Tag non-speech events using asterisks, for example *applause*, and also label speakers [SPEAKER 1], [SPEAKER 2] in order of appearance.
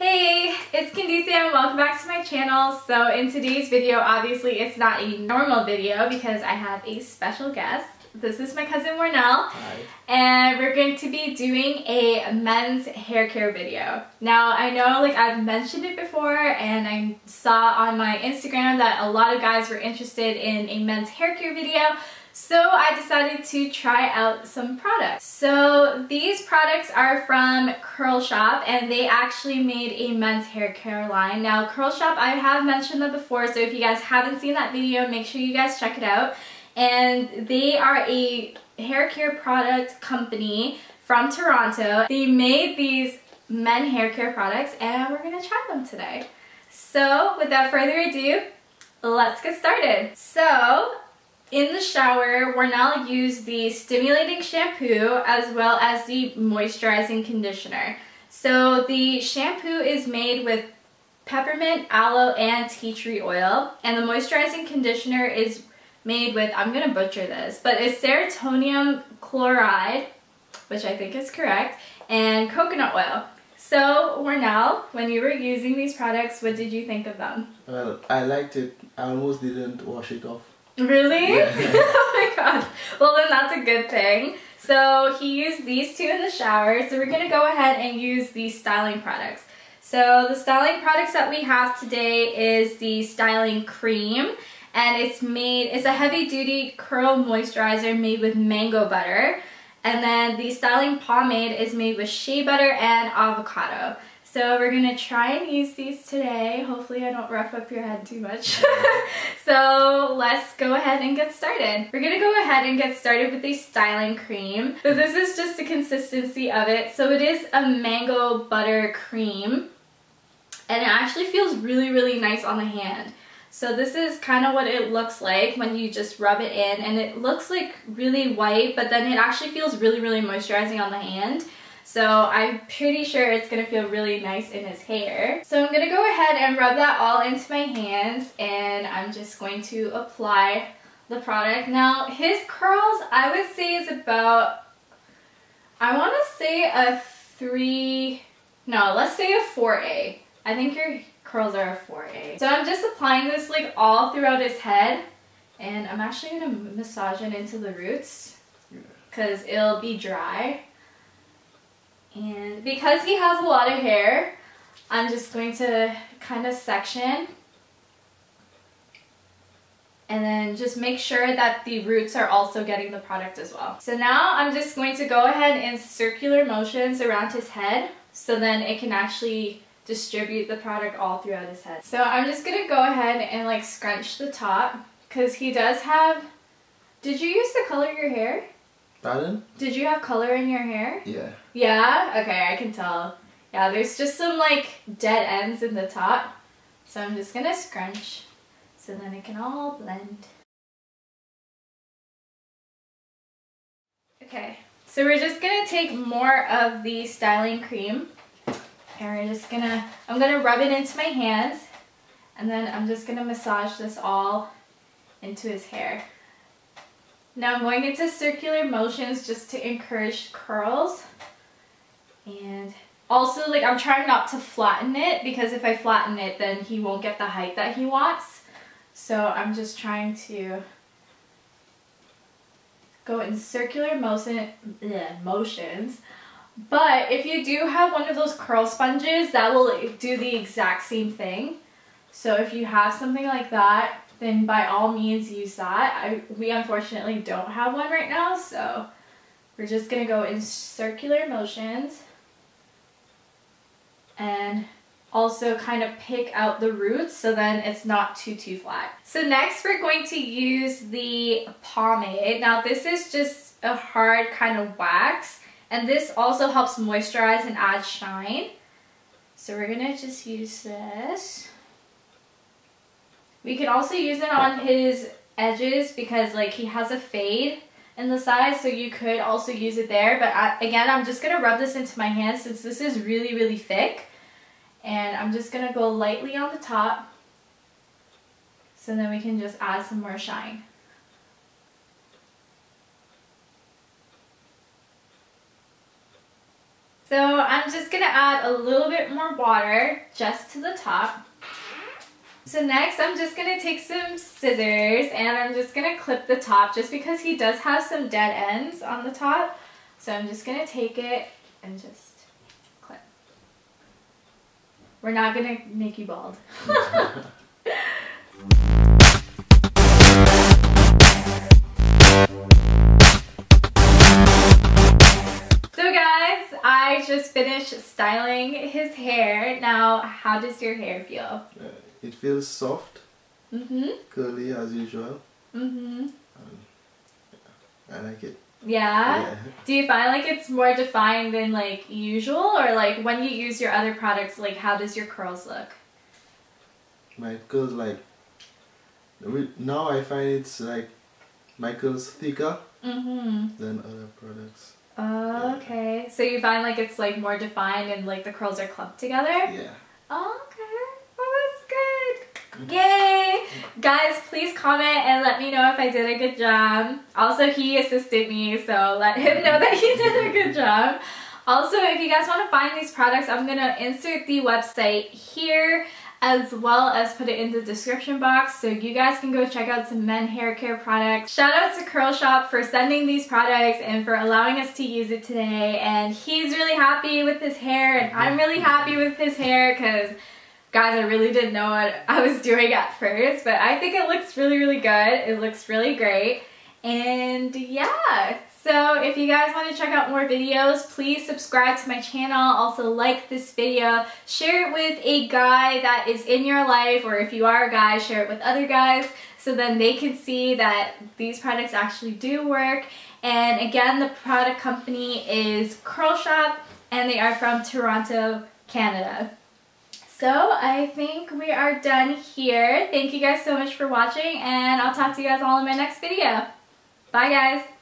[SPEAKER 1] Hey, it's Candice and welcome back to my channel. So in today's video, obviously it's not a normal video because I have a special guest. This is my cousin Warnell
[SPEAKER 2] Hi.
[SPEAKER 1] and we're going to be doing a men's hair care video. Now I know like I've mentioned it before and I saw on my Instagram that a lot of guys were interested in a men's hair care video so I decided to try out some products. So these products are from CurlShoppe and they actually made a men's hair care line. Now CurlShoppe, I have mentioned them before so if you guys haven't seen that video, make sure you guys check it out. And they are a hair care product company from Toronto. They made these men hair care products and we're gonna try them today. So without further ado, let's get started. So in the shower, Warnell used the stimulating shampoo as well as the moisturizing conditioner. So the shampoo is made with peppermint, aloe, and tea tree oil. And the moisturizing conditioner is made with, I'm gonna butcher this, but it's serotonium chloride, which I think is correct, and coconut oil. So Warnell, when you were using these products, what did you think of them?
[SPEAKER 2] Well, I liked it. I almost didn't wash it off.
[SPEAKER 1] Really?
[SPEAKER 2] Yeah. *laughs*
[SPEAKER 1] oh my gosh. Well then that's a good thing. So he used these two in the shower. So we're going to go ahead and use the styling products. So the styling products that we have today is the styling cream. And it's made, it's a heavy duty curl moisturizer made with mango butter. And then the styling pomade is made with shea butter and avocado. So we're gonna try and use these today. Hopefully I don't rough up your head too much. *laughs* so let's go ahead and get started. We're gonna go ahead and get started with the styling cream. So this is just the consistency of it. So it is a mango butter cream and it actually feels really, really nice on the hand. So this is kind of what it looks like when you just rub it in and it looks like really white but then it actually feels really, really moisturizing on the hand. So I'm pretty sure it's going to feel really nice in his hair. So I'm going to go ahead and rub that all into my hands and I'm just going to apply the product. Now his curls I would say is about, I want to say a 3, no let's say a 4A. I think your curls are a 4A. So I'm just applying this like all throughout his head and I'm actually going to massage it into the roots because it'll be dry. And because he has a lot of hair, I'm just going to kind of section and then just make sure that the roots are also getting the product as well. So now I'm just going to go ahead in circular motions around his head so then it can actually distribute the product all throughout his head. So I'm just going to go ahead and like scrunch the top because he does have... Did you use to color your hair? Did you have color in your hair?
[SPEAKER 2] Yeah.
[SPEAKER 1] Yeah? Okay, I can tell. Yeah, there's just some like dead ends in the top. So I'm just gonna scrunch so then it can all blend. Okay, so we're just gonna take more of the styling cream and we're just gonna, I'm gonna rub it into my hands and then I'm just gonna massage this all into his hair. Now I'm going into circular motions just to encourage curls. And also like I'm trying not to flatten it because if I flatten it then he won't get the height that he wants. So I'm just trying to go in circular motion, bleh, motions. But if you do have one of those curl sponges, that will do the exact same thing. So if you have something like that, then by all means use that. I, we unfortunately don't have one right now, so we're just going to go in circular motions and also kind of pick out the roots so then it's not too too flat. So next we're going to use the pomade. Now this is just a hard kind of wax and this also helps moisturize and add shine. So we're going to just use this. We can also use it on his edges because like he has a fade in the side so you could also use it there but I, again I'm just gonna rub this into my hand since this is really really thick and I'm just gonna go lightly on the top so then we can just add some more shine. So I'm just gonna add a little bit more water just to the top. So next I'm just gonna take some scissors and I'm just gonna clip the top just because he does have some dead ends on the top. So I'm just gonna take it and just clip. We're not gonna make you bald. *laughs* So guys, I just finished styling his hair. Now, how does your hair feel?
[SPEAKER 2] It feels soft,
[SPEAKER 1] mm -hmm.
[SPEAKER 2] curly as usual.
[SPEAKER 1] Mm -hmm.
[SPEAKER 2] Um, yeah, I like it.
[SPEAKER 1] Yeah? yeah? Do you find like it's more defined than like usual or like when you use your other products, like how does your curls look?
[SPEAKER 2] My curls like, now I find it's like my curls thicker mm -hmm. than other products.
[SPEAKER 1] Oh, okay. So you find like it's like more defined and like the curls are clumped together?
[SPEAKER 2] Yeah.
[SPEAKER 1] Oh, okay. Oh, that's good. Yay! Guys, please comment and let me know if I did a good job. Also, he assisted me, so let him know that he did a good job. Also, if you guys want to find these products, I'm going to insert the website here as well as put it in the description box so you guys can go check out some men hair care products. Shout out to CurlShoppe for sending these products and for allowing us to use it today and he's really happy with his hair and I'm really happy with his hair because guys I really didn't know what *laughs* I was doing at first but I think it looks really really good. It looks really great and yeah so if you guys want to check out more videos, please subscribe to my channel. Also like this video. Share it with a guy that is in your life or if you are a guy, share it with other guys so then they can see that these products actually do work. And again, the product company is CurlShoppe and they are from Toronto, Canada. So I think we are done here. Thank you guys so much for watching and I'll talk to you guys all in my next video. Bye guys!